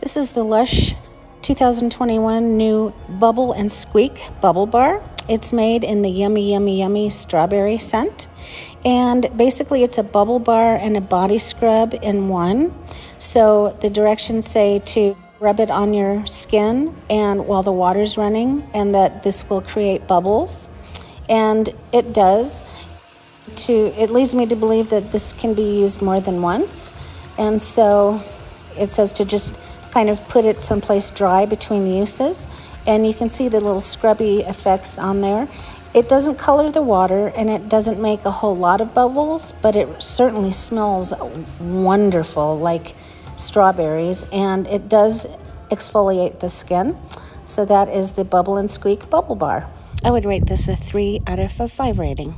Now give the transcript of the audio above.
This is the Lush 2021 new Bubble and Squeak Bubble Bar. It's made in the yummy, yummy, yummy strawberry scent. And basically, it's a bubble bar and a body scrub in one. So the directions say to rub it on your skin and while the water's running, and that this will create bubbles. And it does. To it leads me to believe that this can be used more than once. And so it says to just kind of put it someplace dry between uses. And you can see the little scrubby effects on there. It doesn't color the water and it doesn't make a whole lot of bubbles, but it certainly smells wonderful like strawberries and it does exfoliate the skin. So that is the Bubble and Squeak Bubble Bar. I would rate this a 3 out of a 5 rating.